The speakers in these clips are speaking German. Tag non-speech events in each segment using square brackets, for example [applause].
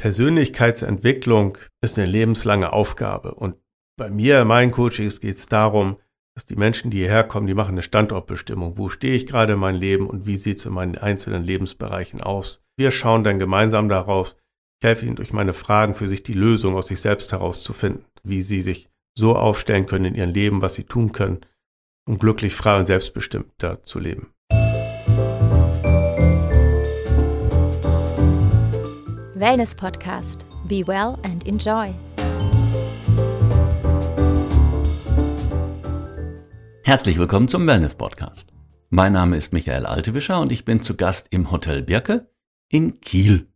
Persönlichkeitsentwicklung ist eine lebenslange Aufgabe. Und bei mir, in meinen Coachings, geht es darum, dass die Menschen, die hierher kommen, die machen eine Standortbestimmung. Wo stehe ich gerade in meinem Leben und wie sieht es in meinen einzelnen Lebensbereichen aus? Wir schauen dann gemeinsam darauf, ich helfe ihnen durch meine Fragen für sich die Lösung aus sich selbst herauszufinden, wie sie sich so aufstellen können in ihrem Leben, was sie tun können, um glücklich, frei und selbstbestimmter zu leben. Wellness Podcast. Be well and enjoy. Herzlich willkommen zum Wellness Podcast. Mein Name ist Michael Altewischer und ich bin zu Gast im Hotel Birke in Kiel.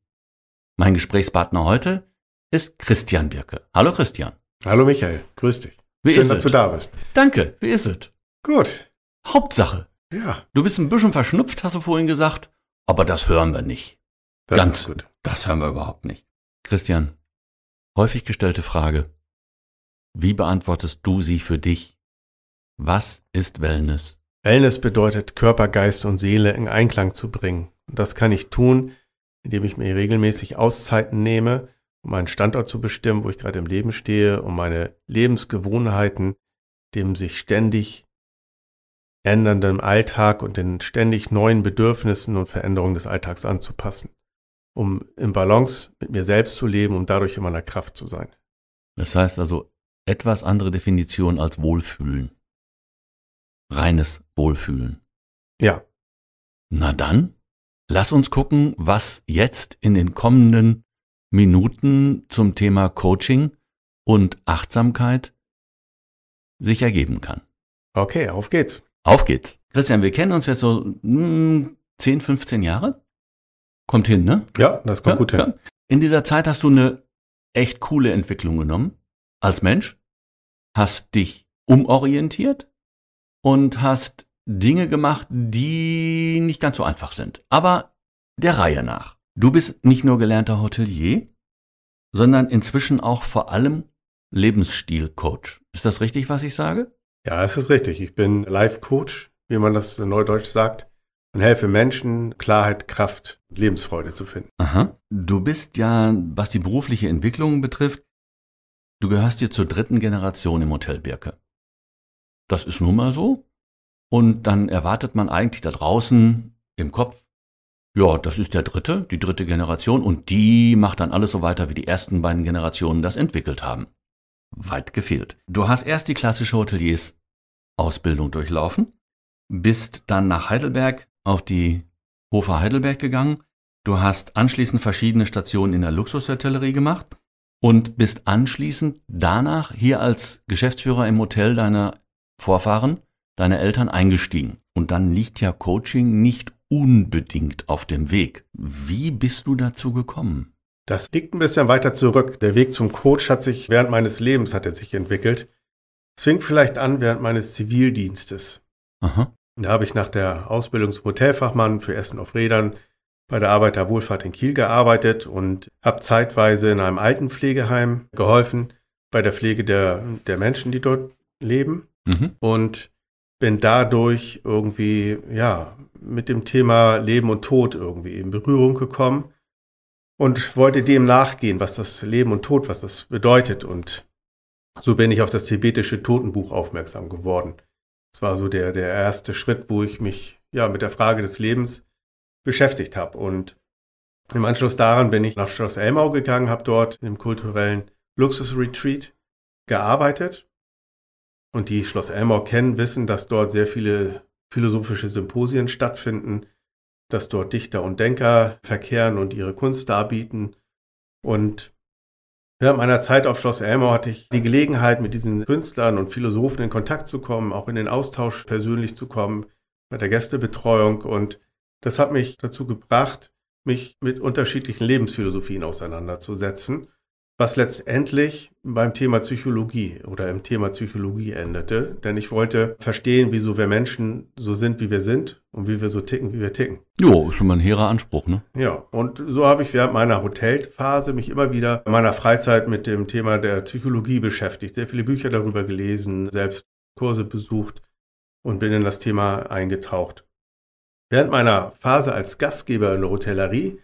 Mein Gesprächspartner heute ist Christian Birke. Hallo Christian. Hallo Michael, grüß dich. Wie Schön, ist dass es? du da bist. Danke, wie ist es? Gut. Hauptsache. Ja, Du bist ein bisschen verschnupft, hast du vorhin gesagt, aber das hören wir nicht. Das Ganz gut. Das hören wir überhaupt nicht. Christian, häufig gestellte Frage. Wie beantwortest du sie für dich? Was ist Wellness? Wellness bedeutet, Körper, Geist und Seele in Einklang zu bringen. Und das kann ich tun, indem ich mir regelmäßig Auszeiten nehme, um meinen Standort zu bestimmen, wo ich gerade im Leben stehe, um meine Lebensgewohnheiten dem sich ständig ändernden Alltag und den ständig neuen Bedürfnissen und Veränderungen des Alltags anzupassen, um im Balance mit mir selbst zu leben und dadurch in meiner Kraft zu sein. Das heißt also etwas andere Definition als Wohlfühlen. Reines Wohlfühlen. Ja, Na dann, lass uns gucken, was jetzt in den kommenden Minuten zum Thema Coaching und Achtsamkeit sich ergeben kann. okay, auf geht's. Auf geht's. Christian, wir kennen uns jetzt so hm, 10, 15 Jahre. Kommt hin, ne? Ja, das kommt Ja, gut hin. ja. In dieser Zeit hast du eine echt coole Entwicklung genommen als Mensch, hast dich umorientiert und hast Dinge gemacht, die nicht ganz so einfach sind. Aber der Reihe nach. Du bist nicht nur gelernter Hotelier, sondern inzwischen auch vor allem Lebensstilcoach. Ist das richtig, was ich sage? Ja, es ist richtig. Ich bin Life Coach, wie man das in Neudeutsch sagt, und helfe Menschen, Klarheit, Kraft, Lebensfreude zu finden. Aha. Du bist ja, was die berufliche Entwicklung betrifft, du gehörst hier zur dritten Generation im Hotel Birke. Das ist nun mal so. Und dann erwartet man eigentlich da draußen im Kopf, ja, das ist der dritte, die dritte Generation und die macht dann alles so weiter, wie die ersten beiden Generationen das entwickelt haben. Weit gefehlt. Du hast erst die klassische Hoteliers-Ausbildung durchlaufen, bist dann nach Heidelberg auf die Hofer Heidelberg gegangen, Du hast anschließend verschiedene Stationen in der Luxushotellerie gemacht und bist anschließend danach hier als Geschäftsführer im Hotel deiner Vorfahren, deiner Eltern eingestiegen. Und dann liegt ja Coaching nicht unbedingt auf dem Weg. Wie bist du dazu gekommen? Das liegt ein bisschen weiter zurück. Der Weg zum Coach hat sich während meines Lebens hat er sich entwickelt. Es fing vielleicht an während meines Zivildienstes. Aha. Da habe ich nach der Ausbildung zum Hotelfachmann für Essen auf Rädern bei der Arbeiterwohlfahrt in Kiel gearbeitet und habe zeitweise in einem Altenpflegeheim geholfen bei der Pflege der, der Menschen, die dort leben. Mhm. und bin dadurch irgendwie, ja, mit dem Thema Leben und Tod irgendwie in Berührung gekommen und wollte dem nachgehen, was das Leben und Tod, was das bedeutet. Und so bin ich auf das tibetische Totenbuch aufmerksam geworden. Das war so der, der erste Schritt, wo ich mich, ja, mit der Frage des Lebens beschäftigt habe. Und im Anschluss daran bin ich nach Schloss Elmau gegangen, habe dort im kulturellen Luxusretreat gearbeitet und die Schloss Elmau kennen, wissen, dass dort sehr viele philosophische Symposien stattfinden, dass dort Dichter und Denker verkehren und ihre Kunst darbieten. Und während meiner Zeit auf Schloss Elmau hatte ich die Gelegenheit, mit diesen Künstlern und Philosophen in Kontakt zu kommen, auch in den Austausch persönlich zu kommen, bei der Gästebetreuung. Und das hat mich dazu gebracht, mich mit unterschiedlichen Lebensphilosophien auseinanderzusetzen was letztendlich beim Thema Psychologie oder im Thema Psychologie endete. Denn ich wollte verstehen, wieso wir Menschen so sind, wie wir sind und wie wir so ticken, wie wir ticken. Jo, ist schon mal ein hehrer Anspruch, ne? Ja, und so habe ich während meiner Hotelphase mich immer wieder in meiner Freizeit mit dem Thema der Psychologie beschäftigt, sehr viele Bücher darüber gelesen, selbst Kurse besucht und bin in das Thema eingetaucht. Während meiner Phase als Gastgeber in der Hotellerie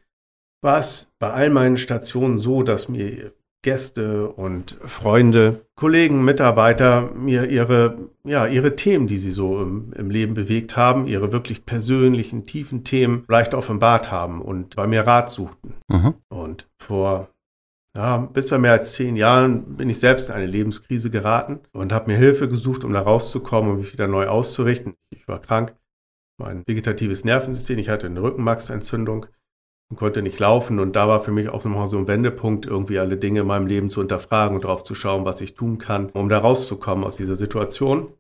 war es bei all meinen Stationen so, dass mir Gäste und Freunde, Kollegen, Mitarbeiter mir ihre, ja, ihre Themen, die sie so im, im, Leben bewegt haben, ihre wirklich persönlichen, tiefen Themen leicht offenbart haben und bei mir Rat suchten. Mhm. Und vor ja, bisher mehr als zehn Jahren bin ich selbst in eine Lebenskrise geraten und habe mir Hilfe gesucht, um da rauszukommen und mich wieder neu auszurichten. Ich war krank, mein vegetatives Nervensystem, ich hatte eine Rückenmarksentzündung und konnte nicht laufen. Und da war für mich auch nochmal so ein Wendepunkt, irgendwie alle Dinge in meinem Leben zu hinterfragen und drauf zu schauen, was ich tun kann, um da rauszukommen aus dieser Situation.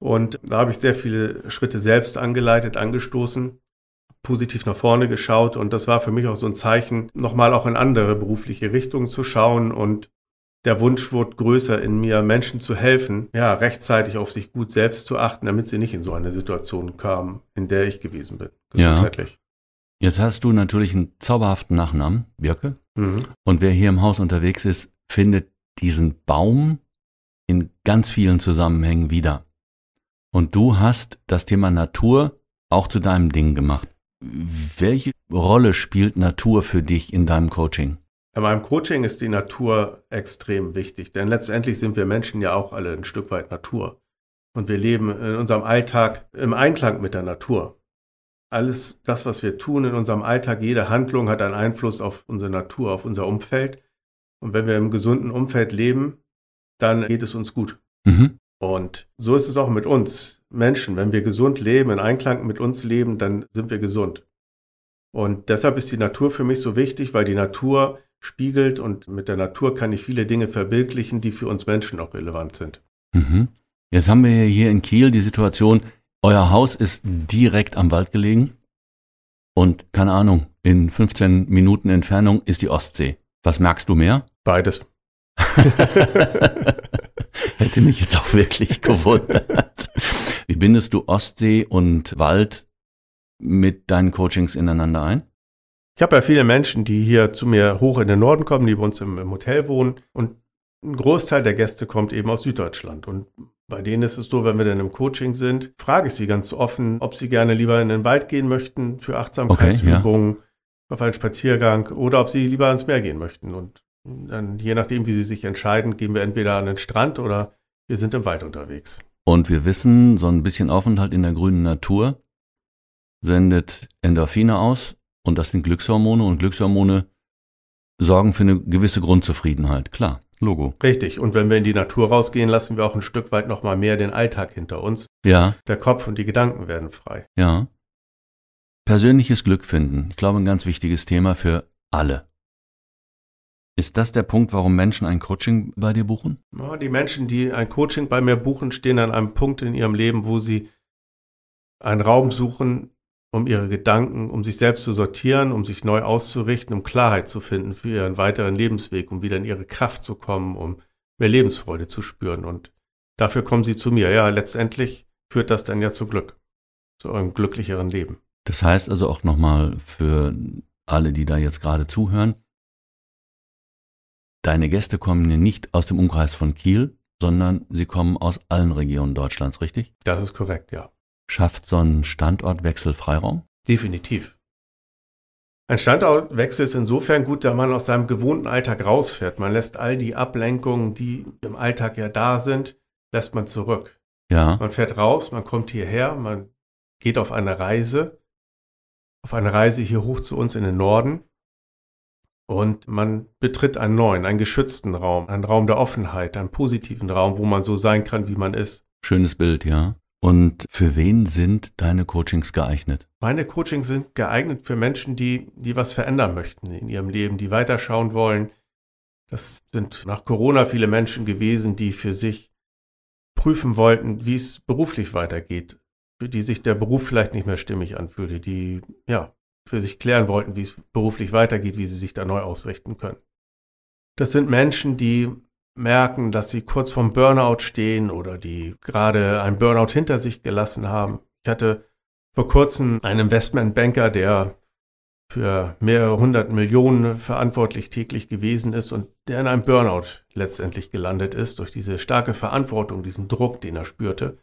Und da habe ich sehr viele Schritte selbst angeleitet, angestoßen, positiv nach vorne geschaut. Und das war für mich auch so ein Zeichen, nochmal auch in andere berufliche Richtungen zu schauen. Und der Wunsch wurde größer in mir, Menschen zu helfen, ja, rechtzeitig auf sich gut selbst zu achten, damit sie nicht in so eine Situation kamen, in der ich gewesen bin, gesundheitlich. Ja. Jetzt hast du natürlich einen zauberhaften Nachnamen, Birke. Mhm. Und wer hier im Haus unterwegs ist, findet diesen Baum in ganz vielen Zusammenhängen wieder. Und du hast das Thema Natur auch zu deinem Ding gemacht. Welche Rolle spielt Natur für dich in deinem Coaching? In meinem Coaching ist die Natur extrem wichtig, denn letztendlich sind wir Menschen ja auch alle ein Stück weit Natur. Und wir leben in unserem Alltag im Einklang mit der Natur alles das, was wir tun in unserem Alltag, jede Handlung hat einen Einfluss auf unsere Natur, auf unser Umfeld. Und wenn wir im gesunden Umfeld leben, dann geht es uns gut. Mhm. Und so ist es auch mit uns Menschen. Wenn wir gesund leben, in Einklang mit uns leben, dann sind wir gesund. Und deshalb ist die Natur für mich so wichtig, weil die Natur spiegelt und mit der Natur kann ich viele Dinge verbildlichen, die für uns Menschen auch relevant sind. Mhm. Jetzt haben wir hier in Kiel die Situation, euer Haus ist direkt am Wald gelegen und keine Ahnung, in 15 Minuten Entfernung ist die Ostsee. Was merkst du mehr? Beides. [laughs] Hätte mich jetzt auch wirklich gewundert. Wie bindest du Ostsee und Wald mit deinen Coachings ineinander ein? Ich habe ja viele Menschen, die hier zu mir hoch in den Norden kommen, die bei uns im, im Hotel wohnen. Und ein Großteil der Gäste kommt eben aus Süddeutschland. Und bei denen ist es so, wenn wir dann im Coaching sind, frage ich sie ganz offen, ob sie gerne lieber in den Wald gehen möchten für Achtsamkeitsübungen, okay, ja. auf einen Spaziergang oder ob sie lieber ans Meer gehen möchten. Und dann, je nachdem, wie sie sich entscheiden, gehen wir entweder an den Strand oder wir sind im Wald unterwegs. Und wir wissen, so ein bisschen Aufenthalt in der grünen Natur sendet Endorphine aus und das sind Glückshormone und Glückshormone sorgen für eine gewisse Grundzufriedenheit, klar. Logo. Richtig. Und wenn wir in die Natur rausgehen, lassen wir auch ein Stück weit nochmal mehr den Alltag hinter uns. Ja. Der Kopf und die Gedanken werden frei. Ja. Persönliches Glück finden. Ich glaube, ein ganz wichtiges Thema für alle. Ist das der Punkt, warum Menschen ein Coaching bei dir buchen? Ja, die Menschen, die ein Coaching bei mir buchen, stehen an einem Punkt in ihrem Leben, wo sie einen Raum suchen, um ihre Gedanken, um sich selbst zu sortieren, um sich neu auszurichten, um Klarheit zu finden für ihren weiteren Lebensweg, um wieder in ihre Kraft zu kommen, um mehr Lebensfreude zu spüren. Und dafür kommen sie zu mir. Ja, letztendlich führt das dann ja zu Glück, zu eurem glücklicheren Leben. Das heißt also auch nochmal für alle, die da jetzt gerade zuhören, deine Gäste kommen nicht aus dem Umkreis von Kiel, sondern sie kommen aus allen Regionen Deutschlands, richtig? Das ist korrekt, ja. Schafft so ein Standortwechsel Freiraum? Definitiv. Ein Standortwechsel ist insofern gut, da man aus seinem gewohnten Alltag rausfährt. Man lässt all die Ablenkungen, die im Alltag ja da sind, lässt man zurück. Ja. Man fährt raus, man kommt hierher, man geht auf eine Reise, auf eine Reise hier hoch zu uns in den Norden und man betritt einen neuen, einen geschützten Raum, einen Raum der Offenheit, einen positiven Raum, wo man so sein kann, wie man ist. Schönes Bild, ja. Und für wen sind deine Coachings geeignet? Meine Coachings sind geeignet für Menschen, die, die was verändern möchten in ihrem Leben, die weiterschauen wollen. Das sind nach Corona viele Menschen gewesen, die für sich prüfen wollten, wie es beruflich weitergeht, für die sich der Beruf vielleicht nicht mehr stimmig anfühlte, die ja für sich klären wollten, wie es beruflich weitergeht, wie sie sich da neu ausrichten können. Das sind Menschen, die merken, dass sie kurz vorm Burnout stehen oder die gerade ein Burnout hinter sich gelassen haben. Ich hatte vor kurzem einen Investmentbanker, der für mehrere hundert Millionen verantwortlich täglich gewesen ist und der in einem Burnout letztendlich gelandet ist durch diese starke Verantwortung, diesen Druck, den er spürte.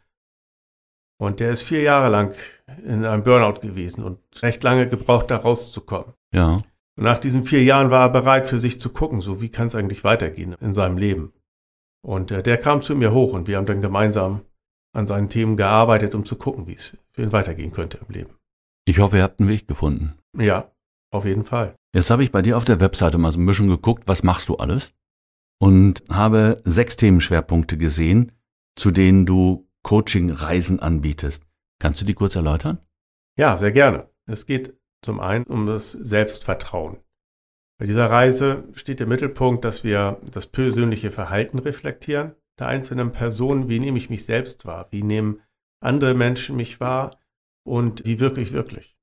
Und der ist vier Jahre lang in einem Burnout gewesen und recht lange gebraucht, da rauszukommen. Ja. Und nach diesen vier Jahren war er bereit, für sich zu gucken, so wie kann es eigentlich weitergehen in seinem Leben. Und äh, der kam zu mir hoch und wir haben dann gemeinsam an seinen Themen gearbeitet, um zu gucken, wie es für ihn weitergehen könnte im Leben. Ich hoffe, ihr habt einen Weg gefunden. Ja, auf jeden Fall. Jetzt habe ich bei dir auf der Webseite mal so ein bisschen geguckt, was machst du alles? Und habe sechs Themenschwerpunkte gesehen, zu denen du Coaching-Reisen anbietest. Kannst du die kurz erläutern? Ja, sehr gerne. Es geht zum einen um das Selbstvertrauen. Bei dieser Reise steht im Mittelpunkt, dass wir das persönliche Verhalten reflektieren der einzelnen Person. Wie nehme ich mich selbst wahr? Wie nehmen andere Menschen mich wahr? Und wie wirke ich wirklich?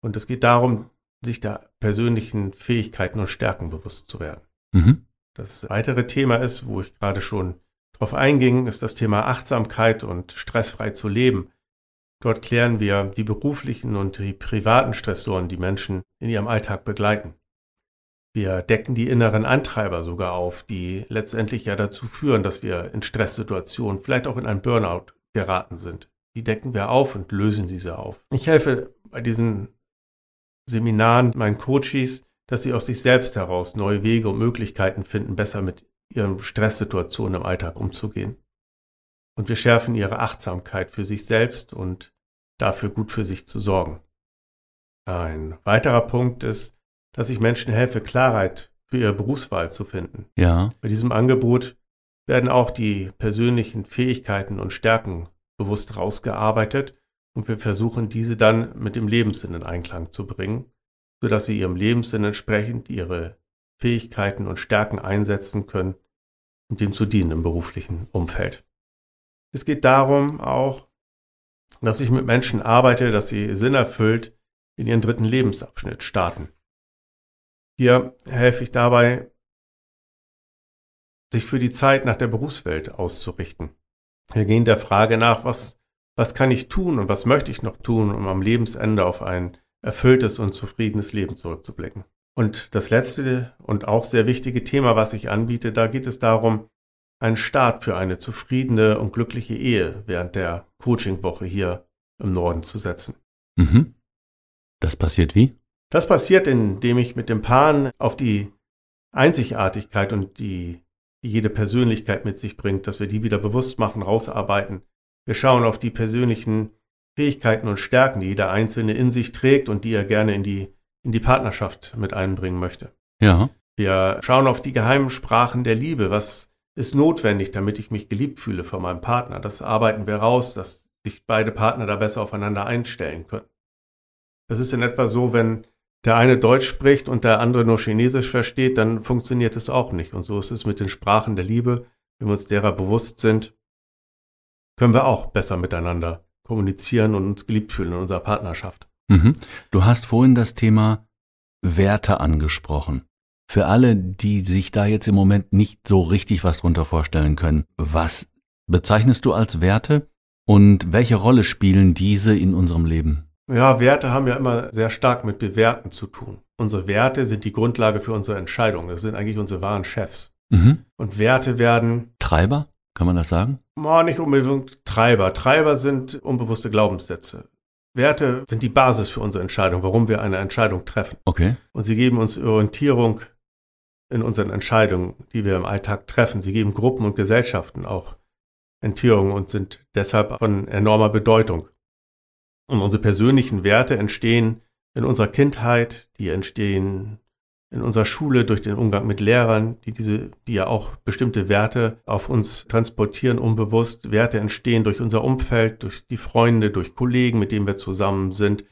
Und es geht darum, sich der persönlichen Fähigkeiten und Stärken bewusst zu werden. Mhm. Das weitere Thema ist, wo ich gerade schon drauf einging, ist das Thema Achtsamkeit und stressfrei zu leben. Dort klären wir die beruflichen und die privaten Stressoren, die Menschen in ihrem Alltag begleiten. Wir decken die inneren Antreiber sogar auf, die letztendlich ja dazu führen, dass wir in Stresssituationen, vielleicht auch in einen Burnout geraten sind. Die decken wir auf und lösen diese auf. Ich helfe bei diesen Seminaren meinen Coaches, dass sie aus sich selbst heraus neue Wege und Möglichkeiten finden, besser mit ihren Stresssituationen im Alltag umzugehen. Und wir schärfen ihre Achtsamkeit für sich selbst und dafür gut für sich zu sorgen. Ein weiterer Punkt ist, dass ich Menschen helfe, Klarheit für ihre Berufswahl zu finden. Ja. Bei diesem Angebot werden auch die persönlichen Fähigkeiten und Stärken bewusst rausgearbeitet und wir versuchen diese dann mit dem Lebenssinn in Einklang zu bringen, sodass sie ihrem Lebenssinn entsprechend ihre Fähigkeiten und Stärken einsetzen können, um dem zu dienen im beruflichen Umfeld. Es geht darum auch, dass ich mit Menschen arbeite, dass sie sinnerfüllt in ihren dritten Lebensabschnitt starten. Hier helfe ich dabei, sich für die Zeit nach der Berufswelt auszurichten. Wir gehen der Frage nach, was, was kann ich tun und was möchte ich noch tun, um am Lebensende auf ein erfülltes und zufriedenes Leben zurückzublicken. Und das letzte und auch sehr wichtige Thema, was ich anbiete, da geht es darum, einen Start für eine zufriedene und glückliche Ehe während der Coachingwoche hier im Norden zu setzen. Mhm. Das passiert wie? Das passiert, indem ich mit dem Paaren auf die Einzigartigkeit und die, die jede Persönlichkeit mit sich bringt, dass wir die wieder bewusst machen, rausarbeiten. Wir schauen auf die persönlichen Fähigkeiten und Stärken, die jeder Einzelne in sich trägt und die er gerne in die, in die Partnerschaft mit einbringen möchte. Ja. Wir schauen auf die geheimen Sprachen der Liebe. Was ist notwendig, damit ich mich geliebt fühle von meinem Partner? Das arbeiten wir raus, dass sich beide Partner da besser aufeinander einstellen können. Das ist in etwa so, wenn der eine Deutsch spricht und der andere nur Chinesisch versteht, dann funktioniert es auch nicht. Und so ist es mit den Sprachen der Liebe. Wenn wir uns derer bewusst sind, können wir auch besser miteinander kommunizieren und uns geliebt fühlen in unserer Partnerschaft. Mhm. Du hast vorhin das Thema Werte angesprochen. Für alle, die sich da jetzt im Moment nicht so richtig was drunter vorstellen können, was bezeichnest du als Werte und welche Rolle spielen diese in unserem Leben? Ja, Werte haben ja immer sehr stark mit Bewerten zu tun. Unsere Werte sind die Grundlage für unsere Entscheidungen. Das sind eigentlich unsere wahren Chefs. Mhm. Und Werte werden. Treiber, kann man das sagen? Oh, nicht unbedingt Treiber. Treiber sind unbewusste Glaubenssätze. Werte sind die Basis für unsere Entscheidung, warum wir eine Entscheidung treffen. Okay. Und sie geben uns Orientierung in unseren Entscheidungen, die wir im Alltag treffen. Sie geben Gruppen und Gesellschaften auch Orientierung und sind deshalb von enormer Bedeutung. Und unsere persönlichen Werte entstehen in unserer Kindheit, die entstehen in unserer Schule durch den Umgang mit Lehrern, die diese, die ja auch bestimmte Werte auf uns transportieren, unbewusst. Werte entstehen durch unser Umfeld, durch die Freunde, durch Kollegen, mit denen wir zusammen sind.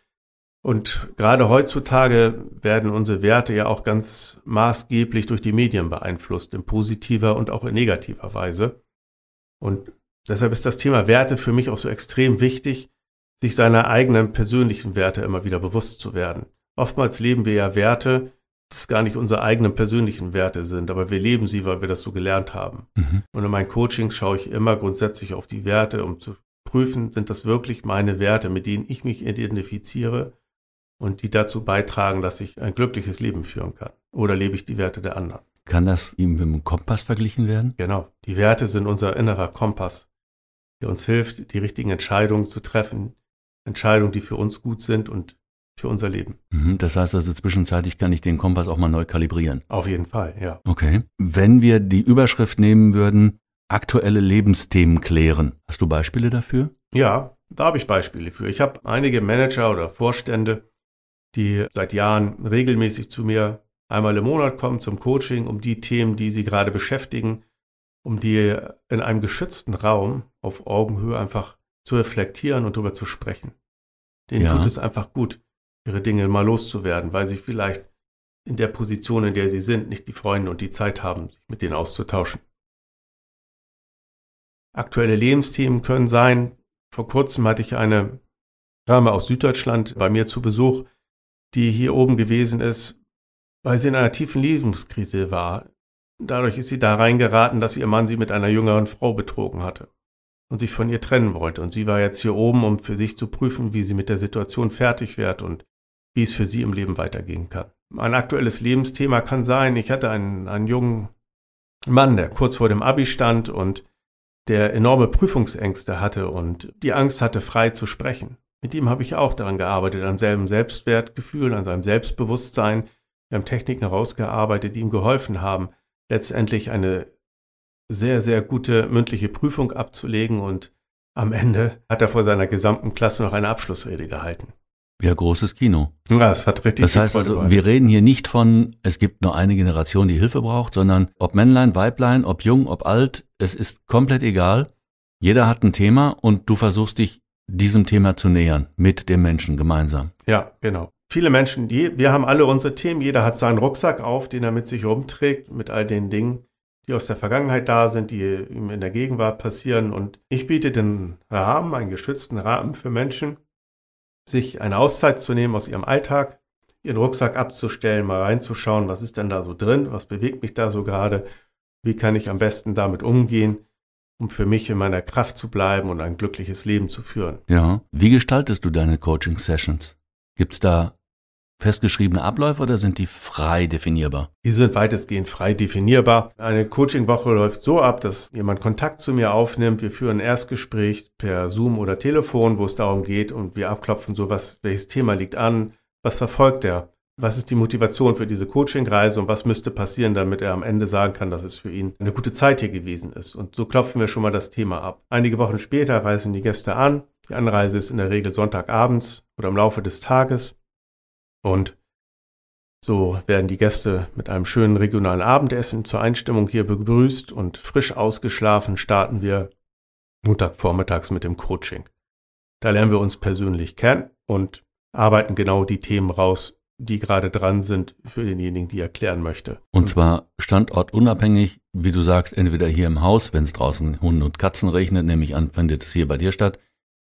Und gerade heutzutage werden unsere Werte ja auch ganz maßgeblich durch die Medien beeinflusst, in positiver und auch in negativer Weise. Und deshalb ist das Thema Werte für mich auch so extrem wichtig, sich seiner eigenen persönlichen Werte immer wieder bewusst zu werden. Oftmals leben wir ja Werte, das gar nicht unsere eigenen persönlichen Werte sind, aber wir leben sie, weil wir das so gelernt haben. Mhm. Und in meinen Coachings schaue ich immer grundsätzlich auf die Werte, um zu prüfen, sind das wirklich meine Werte, mit denen ich mich identifiziere und die dazu beitragen, dass ich ein glückliches Leben führen kann. Oder lebe ich die Werte der anderen? Kann das ihm mit dem Kompass verglichen werden? Genau. Die Werte sind unser innerer Kompass, der uns hilft, die richtigen Entscheidungen zu treffen, Entscheidungen, die für uns gut sind und für unser Leben. Mhm, das heißt also, zwischenzeitlich kann ich den Kompass auch mal neu kalibrieren. Auf jeden Fall, ja. Okay. Wenn wir die Überschrift nehmen würden, aktuelle Lebensthemen klären, hast du Beispiele dafür? Ja, da habe ich Beispiele für. Ich habe einige Manager oder Vorstände, die seit Jahren regelmäßig zu mir einmal im Monat kommen zum Coaching, um die Themen, die sie gerade beschäftigen, um die in einem geschützten Raum auf Augenhöhe einfach zu reflektieren und darüber zu sprechen. Denen ja. tut es einfach gut, ihre Dinge mal loszuwerden, weil sie vielleicht in der Position, in der sie sind, nicht die Freunde und die Zeit haben, sich mit denen auszutauschen. Aktuelle Lebensthemen können sein, vor kurzem hatte ich eine Dame aus Süddeutschland bei mir zu Besuch, die hier oben gewesen ist, weil sie in einer tiefen Lebenskrise war. Dadurch ist sie da reingeraten, dass ihr Mann sie mit einer jüngeren Frau betrogen hatte und sich von ihr trennen wollte. Und sie war jetzt hier oben, um für sich zu prüfen, wie sie mit der Situation fertig wird und wie es für sie im Leben weitergehen kann. Ein aktuelles Lebensthema kann sein, ich hatte einen, einen jungen Mann, der kurz vor dem Abi stand und der enorme Prüfungsängste hatte und die Angst hatte, frei zu sprechen. Mit ihm habe ich auch daran gearbeitet, an seinem Selbstwertgefühl, an seinem Selbstbewusstsein. Wir haben Techniken herausgearbeitet, die ihm geholfen haben, letztendlich eine sehr, sehr gute mündliche Prüfung abzulegen und am Ende hat er vor seiner gesamten Klasse noch eine Abschlussrede gehalten. Ja, großes Kino. Ja, es hat richtig. Das heißt also, wir reden hier nicht von, es gibt nur eine Generation, die Hilfe braucht, sondern ob Männlein, Weiblein, ob jung, ob alt, es ist komplett egal. Jeder hat ein Thema und du versuchst dich diesem Thema zu nähern, mit dem Menschen gemeinsam. Ja, genau. Viele Menschen, die, wir haben alle unsere Themen, jeder hat seinen Rucksack auf, den er mit sich rumträgt, mit all den Dingen, die aus der Vergangenheit da sind, die ihm in der Gegenwart passieren. Und ich biete den Rahmen, einen geschützten Rahmen für Menschen, sich eine Auszeit zu nehmen aus ihrem Alltag, ihren Rucksack abzustellen, mal reinzuschauen, was ist denn da so drin, was bewegt mich da so gerade, wie kann ich am besten damit umgehen, um für mich in meiner Kraft zu bleiben und ein glückliches Leben zu führen. Ja. Wie gestaltest du deine Coaching-Sessions? Gibt es da festgeschriebene Abläufe oder sind die frei definierbar? Die sind weitestgehend frei definierbar. Eine Coachingwoche läuft so ab, dass jemand Kontakt zu mir aufnimmt. Wir führen ein Erstgespräch per Zoom oder Telefon, wo es darum geht und wir abklopfen so, was, welches Thema liegt an, was verfolgt er, was ist die Motivation für diese Coachingreise und was müsste passieren, damit er am Ende sagen kann, dass es für ihn eine gute Zeit hier gewesen ist. Und so klopfen wir schon mal das Thema ab. Einige Wochen später reisen die Gäste an. Die Anreise ist in der Regel Sonntagabends oder im Laufe des Tages. Und so werden die Gäste mit einem schönen regionalen Abendessen zur Einstimmung hier begrüßt und frisch ausgeschlafen starten wir Montagvormittags mit dem Coaching. Da lernen wir uns persönlich kennen und arbeiten genau die Themen raus, die gerade dran sind für denjenigen, die erklären möchte. Und zwar standortunabhängig, wie du sagst, entweder hier im Haus, wenn es draußen Hunde und Katzen regnet, nehme ich an, findet es hier bei dir statt,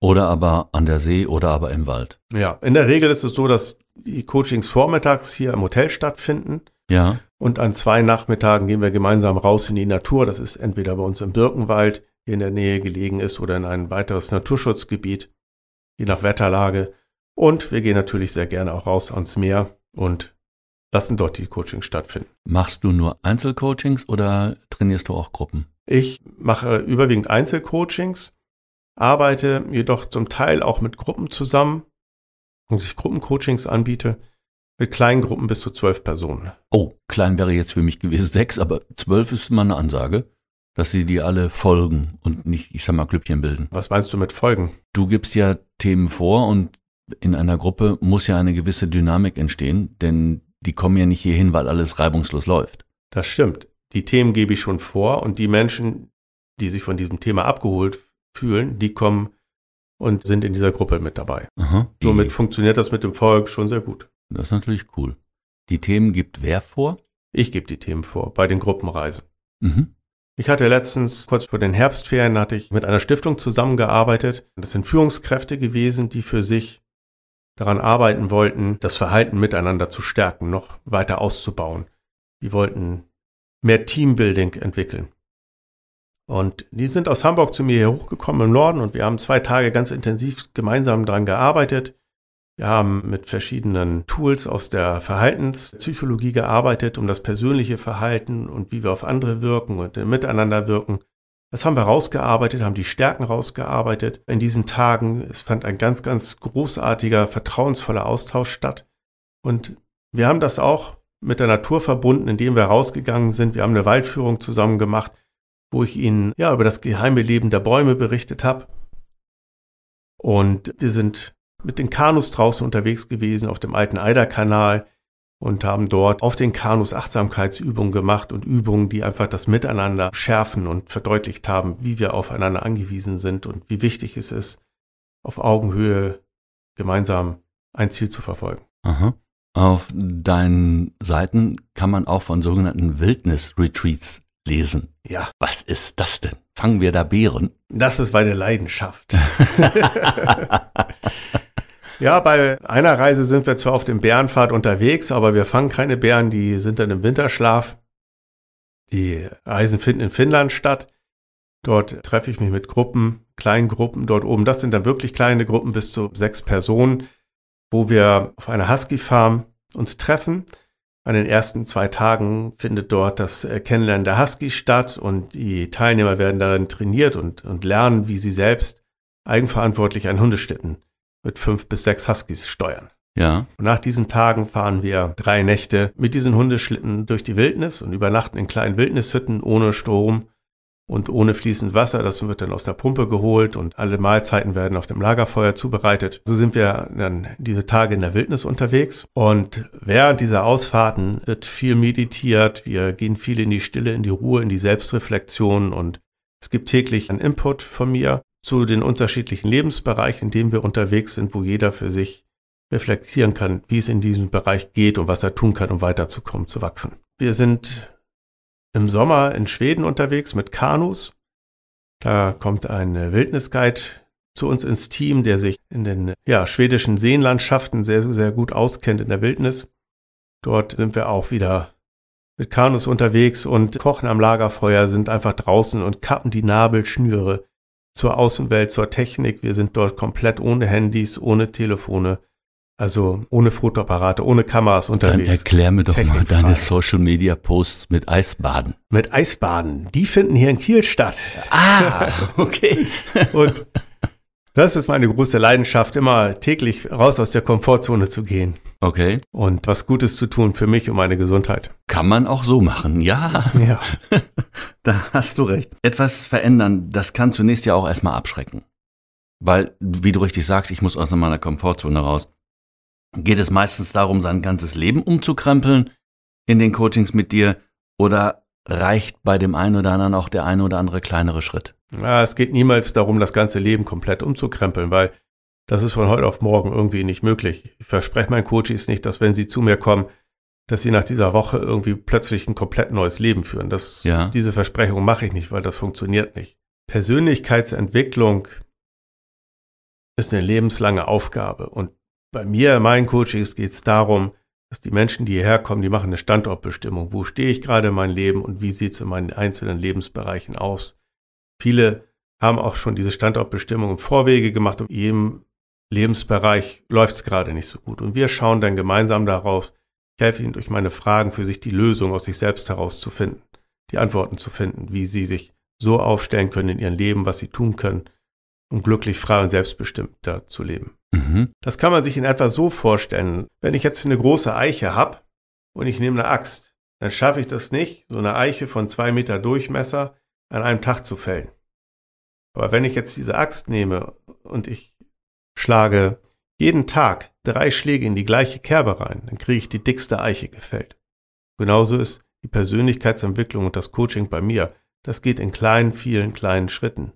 oder aber an der See oder aber im Wald. Ja, in der Regel ist es so, dass die Coachings vormittags hier im Hotel stattfinden. Ja. Und an zwei Nachmittagen gehen wir gemeinsam raus in die Natur. Das ist entweder bei uns im Birkenwald, hier in der Nähe gelegen ist, oder in ein weiteres Naturschutzgebiet, je nach Wetterlage. Und wir gehen natürlich sehr gerne auch raus ans Meer und lassen dort die Coachings stattfinden. Machst du nur Einzelcoachings oder trainierst du auch Gruppen? Ich mache überwiegend Einzelcoachings, arbeite jedoch zum Teil auch mit Gruppen zusammen und ich Gruppencoachings anbiete mit kleinen Gruppen bis zu zwölf Personen. Oh, klein wäre jetzt für mich gewesen [laughs] sechs, aber zwölf ist mal eine Ansage, dass sie dir alle folgen und nicht, ich sag mal, Klüppchen bilden. Was meinst du mit Folgen? Du gibst ja Themen vor und in einer Gruppe muss ja eine gewisse Dynamik entstehen, denn die kommen ja nicht hierhin, weil alles reibungslos läuft. Das stimmt. Die Themen gebe ich schon vor und die Menschen, die sich von diesem Thema abgeholt fühlen, die kommen und sind in dieser Gruppe mit dabei. Aha, Somit funktioniert das mit dem Volk schon sehr gut. Das ist natürlich cool. Die Themen gibt wer vor? Ich gebe die Themen vor bei den Gruppenreisen. Mhm. Ich hatte letztens, kurz vor den Herbstferien, hatte ich mit einer Stiftung zusammengearbeitet. Das sind Führungskräfte gewesen, die für sich daran arbeiten wollten, das Verhalten miteinander zu stärken, noch weiter auszubauen. Die wollten mehr Teambuilding entwickeln. Und die sind aus Hamburg zu mir hier hochgekommen im Norden und wir haben zwei Tage ganz intensiv gemeinsam daran gearbeitet. Wir haben mit verschiedenen Tools aus der Verhaltenspsychologie gearbeitet, um das persönliche Verhalten und wie wir auf andere wirken und miteinander wirken Das haben wir rausgearbeitet, haben die Stärken rausgearbeitet. In diesen Tagen, es fand ein ganz, ganz großartiger, vertrauensvoller Austausch statt. Und wir haben das auch mit der Natur verbunden, indem wir rausgegangen sind. Wir haben eine Waldführung zusammen gemacht, wo ich Ihnen ja über das geheime Leben der Bäume berichtet habe. Und wir sind mit den Kanus draußen unterwegs gewesen auf dem alten Eiderkanal und haben dort auf den Kanus Achtsamkeitsübungen gemacht und Übungen, die einfach das Miteinander schärfen und verdeutlicht haben, wie wir aufeinander angewiesen sind und wie wichtig es ist, auf Augenhöhe gemeinsam ein Ziel zu verfolgen. Aha. Auf deinen Seiten kann man auch von sogenannten Wildnis-Retreats lesen. Ja. Was ist das denn? Fangen wir da Beeren? Das ist meine Leidenschaft. [laughs] [laughs] ja, bei einer Reise sind wir zwar auf dem Bärenpfad unterwegs, aber wir fangen keine Bären, die sind dann im Winterschlaf. Die Reisen finden in Finnland statt. Dort treffe ich mich mit Gruppen, kleinen Gruppen dort oben. Das sind dann wirklich kleine Gruppen bis zu sechs Personen wo wir auf einer Husky-Farm uns treffen. An den ersten zwei Tagen findet dort das äh, Kennenlernen der Huskies statt und die Teilnehmer werden darin trainiert und, und lernen, wie sie selbst eigenverantwortlich einen Hundeschlitten mit fünf bis sechs Huskies steuern. Ja. Und nach diesen Tagen fahren wir drei Nächte mit diesen Hundeschlitten durch die Wildnis und übernachten in kleinen Wildnishütten ohne Strom und ohne fließend Wasser. Das wird dann aus der Pumpe geholt und alle Mahlzeiten werden auf dem Lagerfeuer zubereitet. So sind wir dann diese Tage in der Wildnis unterwegs und während dieser Ausfahrten wird viel meditiert. Wir gehen viel in die Stille, in die Ruhe, in die Selbstreflexion und es gibt täglich einen Input von mir zu den unterschiedlichen Lebensbereichen, in denen wir unterwegs sind, wo jeder für sich reflektieren kann, wie es in diesem Bereich geht und was er tun kann, um weiterzukommen, zu wachsen. Wir sind im Sommer in Schweden unterwegs mit Kanus. Da kommt ein Wildnisguide zu uns ins Team, der sich in den ja, schwedischen Seenlandschaften sehr, sehr gut auskennt in der Wildnis. Dort sind wir auch wieder mit Kanus unterwegs und kochen am Lagerfeuer, sind einfach draußen und kappen die Nabelschnüre zur Außenwelt, zur Technik. Wir sind dort komplett ohne Handys, ohne Telefone also ohne Fotoapparate, ohne Kameras unterwegs. Dann erklär mir doch mal deine Social Media Posts mit Eisbaden. Mit Eisbaden. Die finden hier in Kiel statt. Ah, [laughs] okay. Und das ist meine große Leidenschaft, immer täglich raus aus der Komfortzone zu gehen. Okay. Und was Gutes zu tun für mich und meine Gesundheit. Kann man auch so machen, ja. Ja. [laughs] da hast du recht. Etwas verändern, das kann zunächst ja auch erstmal abschrecken. Weil, wie du richtig sagst, ich muss aus meiner Komfortzone raus geht es meistens darum, sein ganzes Leben umzukrempeln in den Coachings mit dir oder reicht bei dem einen oder anderen auch der eine oder andere kleinere Schritt? Ja, es geht niemals darum, das ganze Leben komplett umzukrempeln, weil das ist von heute auf morgen irgendwie nicht möglich. Ich verspreche meinen Coaches nicht, dass wenn sie zu mir kommen, dass sie nach dieser Woche irgendwie plötzlich ein komplett neues Leben führen. Das, ja. Diese Versprechung mache ich nicht, weil das funktioniert nicht. Persönlichkeitsentwicklung ist eine lebenslange Aufgabe und bei mir, in meinen Coachings geht es darum, dass die Menschen, die hierher kommen, die machen eine Standortbestimmung. Wo stehe ich gerade in meinem Leben und wie sieht es in meinen einzelnen Lebensbereichen aus? Viele haben auch schon diese Standortbestimmung im Vorwege gemacht und in jedem Lebensbereich läuft es gerade nicht so gut. Und wir schauen dann gemeinsam darauf, ich helfe ihnen durch meine Fragen für sich die Lösung aus sich selbst herauszufinden, die Antworten zu finden, wie sie sich so aufstellen können in ihrem Leben, was sie tun können, um glücklich, frei und selbstbestimmter zu leben. Mhm. Das kann man sich in etwa so vorstellen. Wenn ich jetzt eine große Eiche habe und ich nehme eine Axt, dann schaffe ich das nicht, so eine Eiche von zwei Meter Durchmesser an einem Tag zu fällen. Aber wenn ich jetzt diese Axt nehme und ich schlage jeden Tag drei Schläge in die gleiche Kerbe rein, dann kriege ich die dickste Eiche gefällt. Genauso ist die Persönlichkeitsentwicklung und das Coaching bei mir. Das geht in kleinen, vielen kleinen Schritten.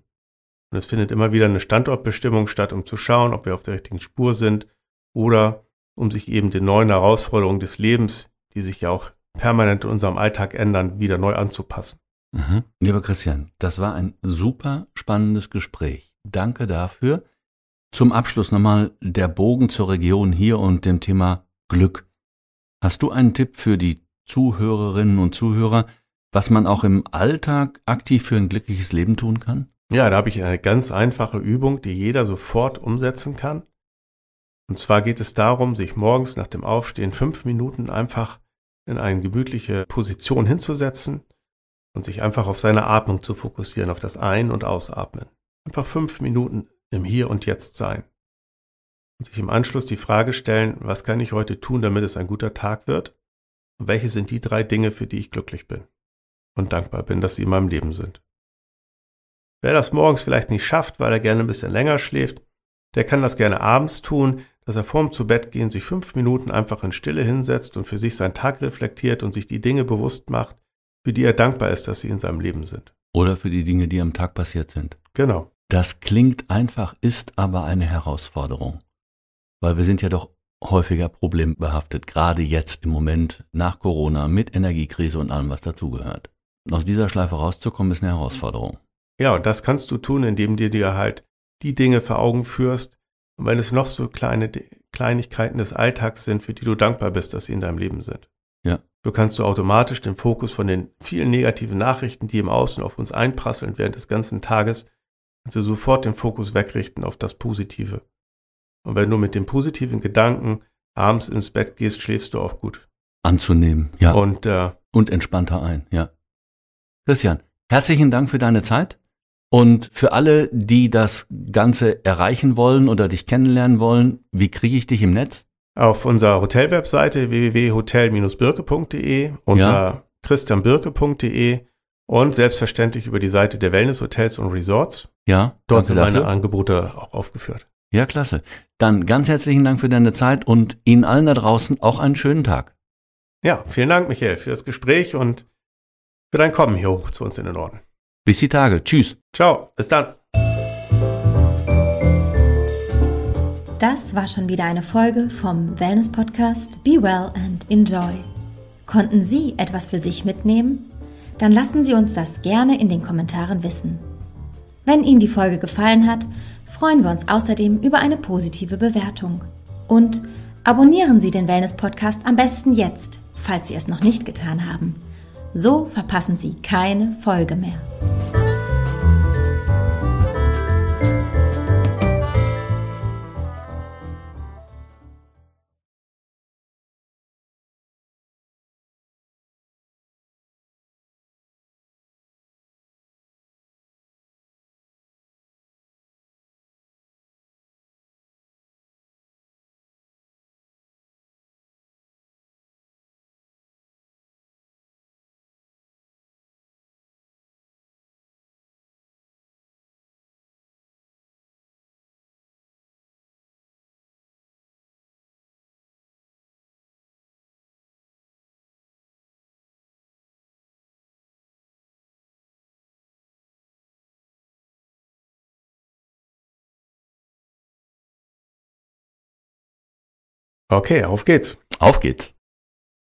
Und es findet immer wieder eine Standortbestimmung statt, um zu schauen, ob wir auf der richtigen Spur sind oder um sich eben den neuen Herausforderungen des Lebens, die sich ja auch permanent in unserem Alltag ändern, wieder neu anzupassen. Mhm. Lieber Christian, das war ein super spannendes Gespräch. Danke dafür. Zum Abschluss nochmal der Bogen zur Region hier und dem Thema Glück. Hast du einen Tipp für die Zuhörerinnen und Zuhörer, was man auch im Alltag aktiv für ein glückliches Leben tun kann? Ja, da habe ich eine ganz einfache Übung, die jeder sofort umsetzen kann. Und zwar geht es darum, sich morgens nach dem Aufstehen fünf Minuten einfach in eine gemütliche Position hinzusetzen und sich einfach auf seine Atmung zu fokussieren, auf das Ein- und Ausatmen. Einfach fünf Minuten im Hier und Jetzt sein. Und sich im Anschluss die Frage stellen, was kann ich heute tun, damit es ein guter Tag wird? Und welche sind die drei Dinge, für die ich glücklich bin und dankbar bin, dass sie in meinem Leben sind? Wer das morgens vielleicht nicht schafft, weil er gerne ein bisschen länger schläft, der kann das gerne abends tun, dass er vorm zu Bett gehen sich fünf Minuten einfach in Stille hinsetzt und für sich seinen Tag reflektiert und sich die Dinge bewusst macht, für die er dankbar ist, dass sie in seinem Leben sind. Oder für die Dinge, die am Tag passiert sind. Genau. Das klingt einfach, ist aber eine Herausforderung. Weil wir sind ja doch häufiger problembehaftet, gerade jetzt im Moment nach Corona mit Energiekrise und allem, was dazugehört. Aus dieser Schleife rauszukommen, ist eine Herausforderung. Ja, und das kannst du tun, indem du dir halt die Dinge vor Augen führst. Und wenn es noch so kleine Kleinigkeiten des Alltags sind, für die du dankbar bist, dass sie in deinem Leben sind. Ja. So kannst du automatisch den Fokus von den vielen negativen Nachrichten, die im Außen auf uns einprasseln während des ganzen Tages, kannst du sofort den Fokus wegrichten auf das Positive. Und wenn du mit dem positiven Gedanken abends ins Bett gehst, schläfst du auch gut. Anzunehmen, ja. Und, äh, und entspannter ein, ja. Christian, herzlichen Dank für deine Zeit. Und für alle, die das Ganze erreichen wollen oder dich kennenlernen wollen, wie kriege ich dich im Netz? Auf unserer Hotelwebseite www.hotel-birke.de unter ja. christianbirke.de und selbstverständlich über die Seite der Wellness Hotels und Resorts. Ja, dort sind meine Angebote auch aufgeführt. Ja, klasse. Dann ganz herzlichen Dank für deine Zeit und Ihnen allen da draußen auch einen schönen Tag. Ja, vielen Dank, Michael, für das Gespräch und für dein Kommen hier hoch zu uns in den Norden. Bis die Tage. Tschüss. Ciao. Bis dann. Das war schon wieder eine Folge vom Wellness Podcast Be Well and Enjoy. Konnten Sie etwas für sich mitnehmen? Dann lassen Sie uns das gerne in den Kommentaren wissen. Wenn Ihnen die Folge gefallen hat, freuen wir uns außerdem über eine positive Bewertung. Und abonnieren Sie den Wellness Podcast am besten jetzt, falls Sie es noch nicht getan haben. So verpassen Sie keine Folge mehr. Okay, auf geht's. Auf geht's.